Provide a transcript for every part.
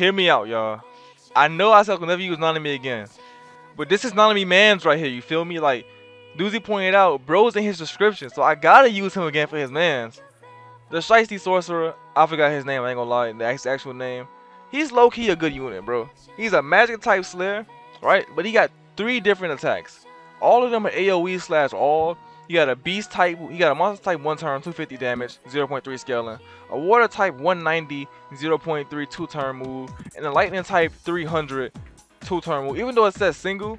Hear me out, y'all. I know I said I'll never use Nanami again. But this is Nanami Mans right here, you feel me? Like, Doozy pointed out, bro's in his description, so I gotta use him again for his mans. The Shiesty Sorcerer, I forgot his name, I ain't gonna lie, the actual name. He's low-key a good unit, bro. He's a magic type Slayer, right? But he got three different attacks. All of them are AoE slash all. You got a beast type, you got a monster type 1 turn, 250 damage, 0.3 scaling. A water type 190, 0.3 2 turn move. And a lightning type 300, 2 turn move. Even though it says single,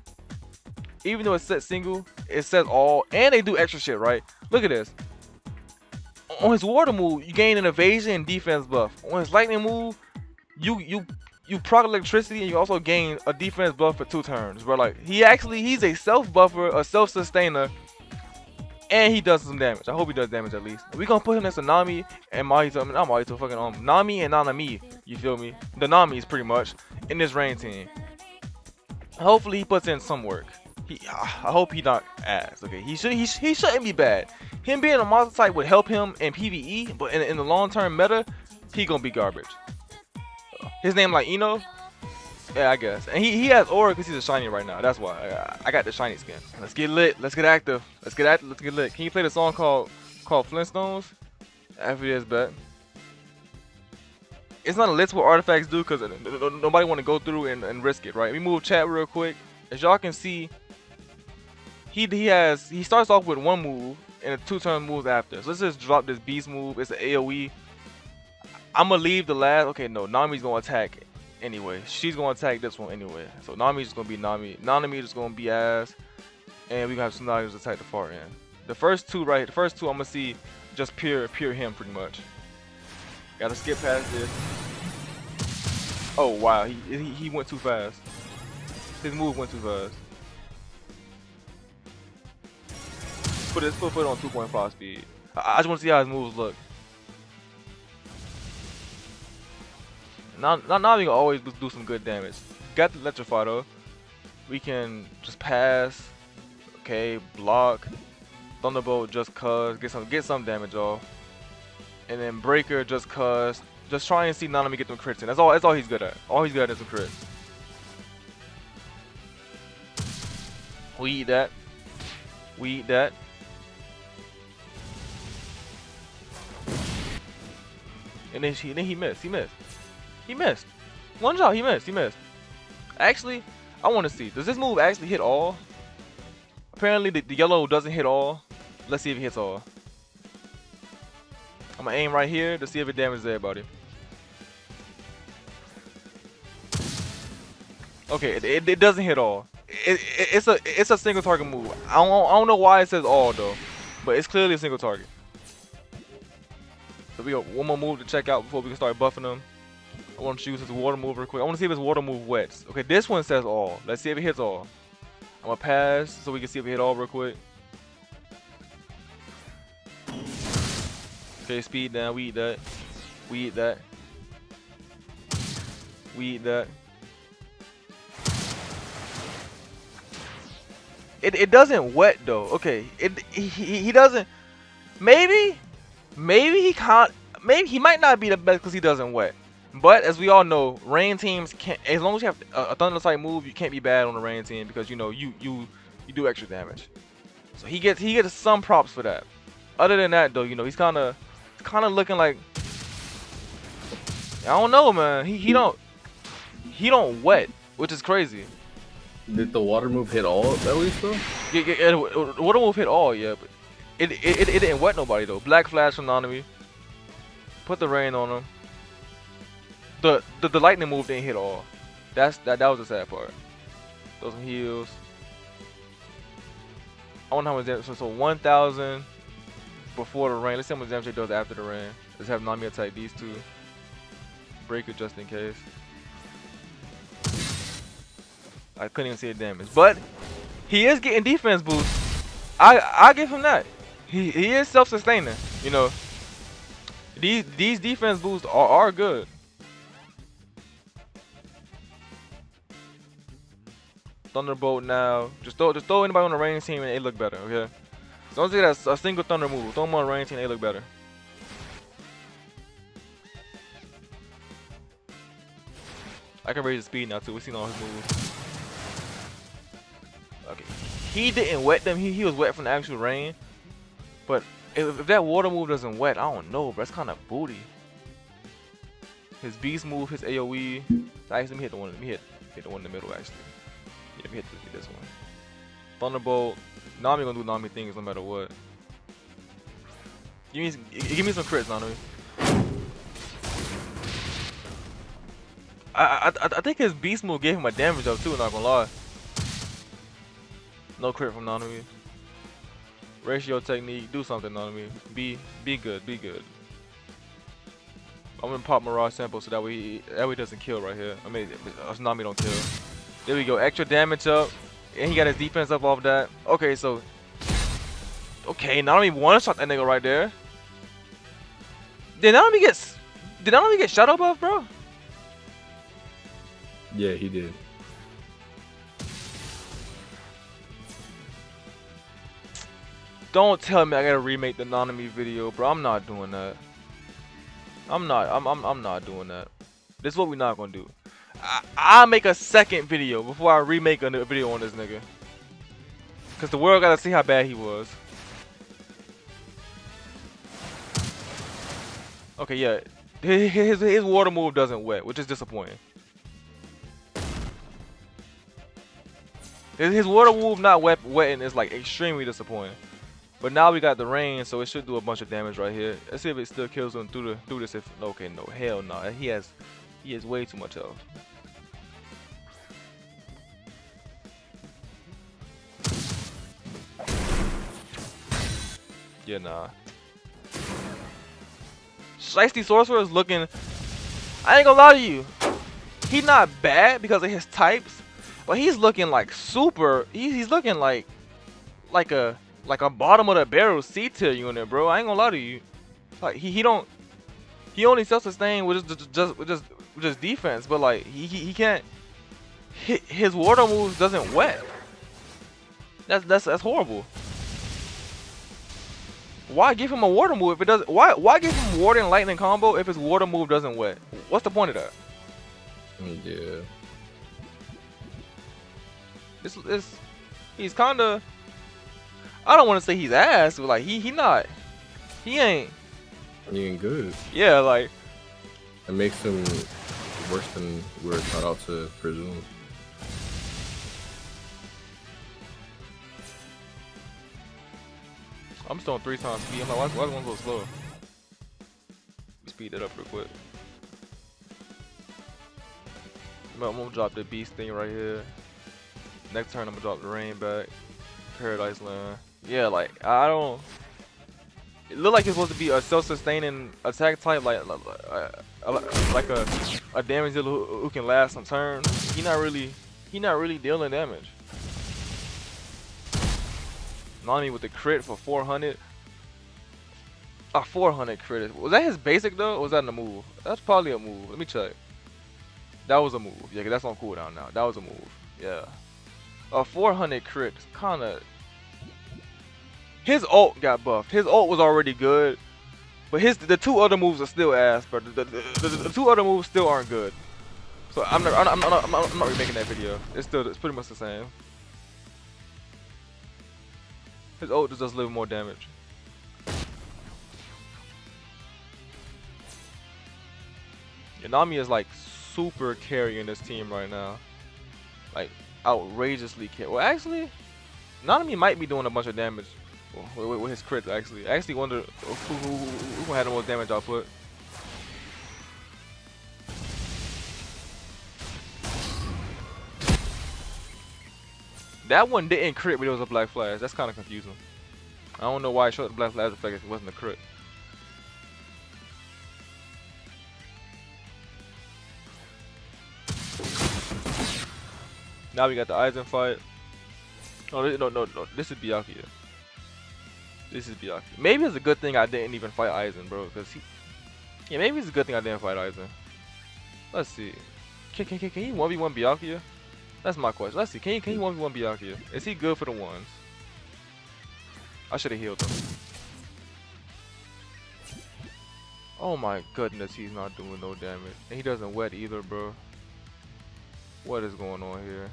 even though it says single, it says all. And they do extra shit, right? Look at this. On his water move, you gain an evasion and defense buff. On his lightning move, you you you proc electricity and you also gain a defense buff for two turns. But like he actually he's a self buffer, a self sustainer, and he does some damage. I hope he does damage at least. We gonna put him next to Nami and Mahito. I mean, not Mahito, fucking um Nami and Nanami. You feel me? The Nami's pretty much in this rain team. Hopefully he puts in some work. He, I hope he not ass. Okay, he should he, he shouldn't be bad. Him being a monster type would help him in PVE, but in, in the long term meta, he gonna be garbage. His name like Ino? Yeah, I guess. And he, he has aura because he's a shiny right now. That's why. I, I, got the shiny skin. Let's get lit. Let's get active. Let's get active. Let's get lit. Can you play the song called called Flintstones? After this bet. It's not a list what artifacts do because nobody want to go through and, and risk it, right? We move chat real quick. As y'all can see, he he has he starts off with one move and a two turn moves after. So let's just drop this beast move. It's an AoE. I'm gonna leave the last. Okay, no, Nami's gonna attack anyway. She's gonna attack this one anyway. So Nami's just gonna be Nami. Nanami is gonna be ass, and we're gonna have Tsunade's attack the far end. The first two right, the first two I'm gonna see just pure, pure him pretty much. Gotta skip past this. Oh wow, he he, he went too fast. His move went too fast. Put his foot it on 2.5 speed. I, I just want to see how his moves look. Now, now, now we can always do some good damage. Got the Electrify though. We can just pass. Okay, block. Thunderbolt just cuz. Get some get some damage off. And then Breaker just cuz. Just try and see Nanami get them crits in. That's all that's all he's good at. All he's good at is some crits. We eat that. We eat that. And then he then he missed. He missed. He missed. One shot, he missed. He missed. Actually, I want to see. Does this move actually hit all? Apparently, the, the yellow doesn't hit all. Let's see if it hits all. I'm to aim right here to see if it damages everybody. Okay, it, it, it doesn't hit all. It, it's a it's a single target move. I don't, I don't know why it says all though, but it's clearly a single target. So we got one more move to check out before we can start buffing them. I want to use his water move real quick. I want to see if his water move wets. Okay, this one says all. Let's see if it hits all. I'm going to pass so we can see if it hit all real quick. Okay, speed down. We eat that. We eat that. We eat that. It, it doesn't wet though. Okay, it he, he doesn't. Maybe, maybe he can't. Maybe he might not be the best because he doesn't wet. But as we all know, rain teams can't. As long as you have a, a thunder type move, you can't be bad on the rain team because you know you you you do extra damage. So he gets he gets some props for that. Other than that, though, you know he's kind of kind of looking like I don't know, man. He he don't he don't wet, which is crazy. Did the water move hit all at least though? Yeah, yeah, yeah water move hit all, yeah, but it it, it, it didn't wet nobody though. Black flash from Nanami. Put the rain on him the, the lightning move didn't hit all. That's that that was the sad part. Those heals. I wonder how much damage. So, so 1,000 before the rain. Let's see how much damage it does after the rain. Let's have Nami attack these two. Break it just in case. I couldn't even see the damage, but he is getting defense boost. I I give him that. He he is self-sustaining. You know, these these defense boosts are are good. Thunderbolt now. Just throw, just throw anybody on the rain team and they look better, okay? As long as they get a, single Thunder move, throw them on the rain team and they look better. I can raise his speed now too. We've seen all his moves. Okay. He didn't wet them. He, he was wet from the actual rain. But if, if that water move doesn't wet, I don't know, bro. That's kind of booty. His beast move, his AoE. Actually, let me hit the one. Let me hit, hit the one in the middle, actually. Yeah, me hit, hit this one. Thunderbolt. Nami gonna do Nami things no matter what. Give me, give me some crits, Nami. I, I, I think his beast move gave him a damage up too, not gonna lie. No crit from Nanami. Ratio technique, do something Nanami. Be be good, be good. I'm gonna pop Mirage sample so that way he, that way he doesn't kill right here. I mean, uh, Nami don't kill. There we go, extra damage up, and he got his defense up off that. Okay, so okay, Nanami one shot that nigga right there. Did Nanami get did Nanami get shadow buff, bro? Yeah, he did. Don't tell me I gotta remake the Nanami video, bro. I'm not doing that. I'm not. I'm. I'm. I'm not doing that. This is what we're not gonna do. I, I'll make a second video before I remake a video on this nigga. Cause the world gotta see how bad he was. Okay, yeah. His, his water move doesn't wet, which is disappointing. His water move not wet wetting is like extremely disappointing. But now we got the rain, so it should do a bunch of damage right here. Let's see if it still kills him through the through this. If okay, no, hell no. He has he has way too much health. Yeah, nah. Shiesty Sorcerer is looking. I ain't gonna lie to you. He's not bad because of his types, but he's looking like super. He, he's looking like like a like a bottom of the barrel C tier unit, bro. I ain't gonna lie to you. Like he, he don't he only self sustain with just just with just with just defense, but like he he, he can't his water moves doesn't wet. That's that's that's horrible. Why give him a water move if it doesn't? Why why give him water and lightning combo if his water move doesn't wet? What's the point of that? Yeah. This is he's kind of. I don't want to say he's ass, but like he he not. He ain't. He ain't good. Yeah, like. It makes him worse than we're taught out to presume. I'm still on three times speed. I'm like, why, why is one so slow? Speed it up real quick. I'm gonna drop the beast thing right here. Next turn, I'm gonna drop the rain back. Paradise land. Yeah, like I don't. It looked like it's supposed to be a self-sustaining attack type, like like, like a a damage dealer who, who can last some turns. He not really he not really dealing damage. Nani with the crit for 400. A 400 crit. Was that his basic though, or was that in the move? That's probably a move. Let me check. That was a move. Yeah, that's on cooldown now. That was a move. Yeah. A 400 crit. Kind of. His ult got buffed. His ult was already good, but his the two other moves are still ass. But the, the, the, the two other moves still aren't good. So I'm not, I'm, not, I'm, not, I'm not remaking that video. It's still it's pretty much the same. His ult just does a little more damage. Yanami is like super carrying this team right now. Like outrageously carry. Well, actually, Nanami might be doing a bunch of damage with, his crits. Actually, I actually wonder who, who had the most damage output. That one didn't crit, but it was a black flash. That's kind of confusing. I don't know why it showed the black flash effect if it wasn't a crit. Now we got the Aizen fight. Oh, no, no, no. This is Byakuya. This is Byakuya. Maybe it's a good thing I didn't even fight Aizen, bro. Because he... Yeah, maybe it's a good thing I didn't fight Aizen. Let's see. Can, can, can, can he 1v1 Byakuya? That's my question. Let's see. Can he can you 1v1 Byakuya? Is he good for the ones? I should have healed him. Oh my goodness, he's not doing no damage. And he doesn't wet either, bro. What is going on here?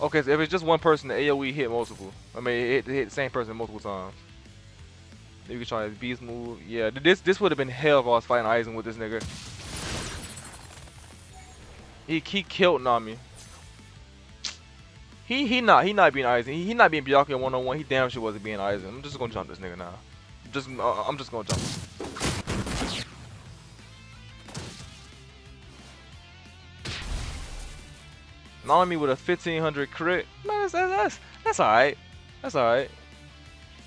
Okay, so if it's just one person, the AoE hit multiple. I mean, it hit, it hit the same person multiple times. Maybe can try his beast move. Yeah, this this would have been hell if I was fighting Aizen with this nigga. He he killed Nami. He he not he not being Aizen. He, he not being Byakuya one on one. He damn sure wasn't being Aizen. I'm just gonna jump this nigga now. Just uh, I'm just gonna jump. Nami with a 1500 crit. Man, that's that's that's, that's all right. That's all right.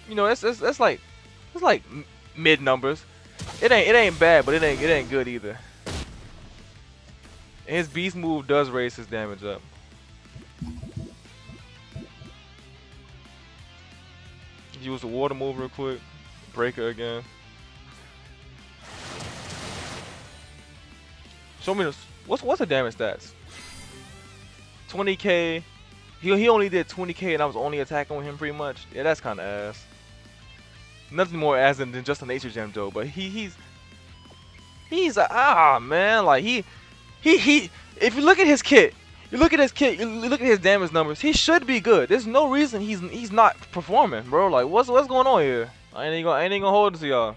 You know, that's that's, that's like it's like mid numbers. It ain't it ain't bad, but it ain't it ain't good either. And his beast move does raise his damage up. Use the water move real quick. Breaker again. Show me this. What's what's the damage stats? 20k. He he only did 20k and I was only attacking with him pretty much. Yeah, that's kind of ass. Nothing more ass than, than just a nature gem though. But he he's he's a, ah man like he he he. If you look at his kit, you look at his kit, you look at his damage numbers. He should be good. There's no reason he's he's not performing, bro. Like what's what's going on here? I ain't gonna I ain't gonna hold it to y'all.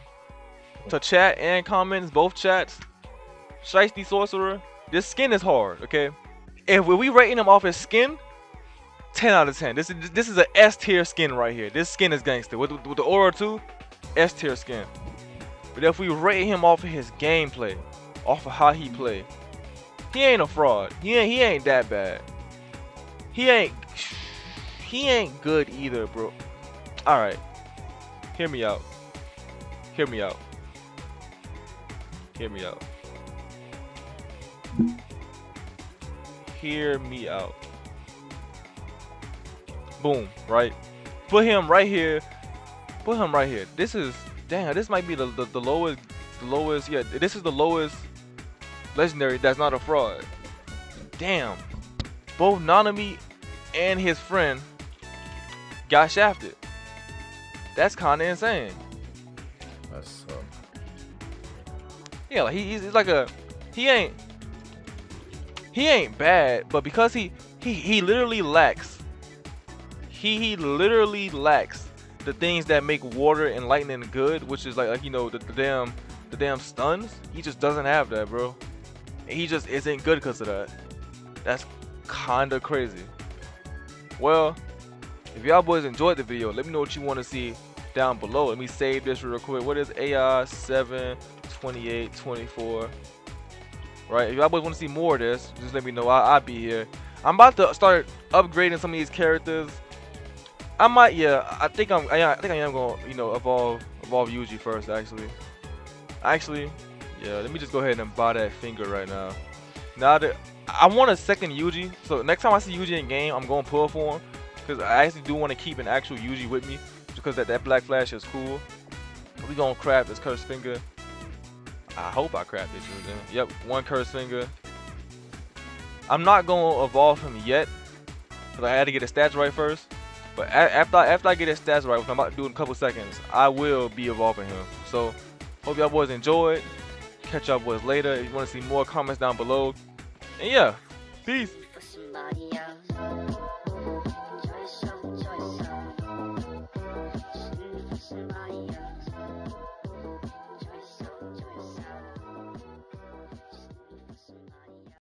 To chat and comments, both chats. Shiesty Sorcerer, this skin is hard, okay? If we rating him off his skin, 10 out of 10. This is this is a S tier skin right here. This skin is gangster. With, with the Aura 2, S tier skin. But if we rate him off of his gameplay, off of how he play, he ain't a fraud. He ain't he ain't that bad. He ain't he ain't good either, bro. Alright. Hear me out. Hear me out. Hear me out. Hear me out. Boom, right? Put him right here. Put him right here. This is damn, this might be the, the, the lowest the lowest yeah, this is the lowest legendary that's not a fraud. Damn. Both Nanami and his friend got shafted. That's kind of insane. That's uh, Yeah, like he, he's, he's like a he ain't he ain't bad, but because he he he literally lacks he he literally lacks the things that make water and lightning good, which is like like you know the, the damn the damn stuns. He just doesn't have that, bro. And he just isn't good because of that. That's kinda crazy. Well, if y'all boys enjoyed the video, let me know what you want to see down below. Let me save this real quick. What is AI 7, 28, 24? Right, if y'all boys want to see more of this, just let me know. I, I'll be here. I'm about to start upgrading some of these characters. I might, yeah. I think I'm. I, I think I am gonna, you know, evolve, evolve Yuji first. Actually, actually, yeah. Let me just go ahead and buy that finger right now. Now that I want a second Yuji, so next time I see Yuji in game, I'm gonna pull for him because I actually do want to keep an actual Yuji with me because that that Black Flash is cool. We gonna craft this cursed finger. I hope I craft this Yuji. Yep, one cursed finger. I'm not gonna evolve him yet because I had to get his stats right first. But after I, after I get his stats right, which I'm about to do in a couple seconds, I will be evolving him. So hope y'all boys enjoyed. Catch up with later. If you want to see more, comments down below. And yeah, peace.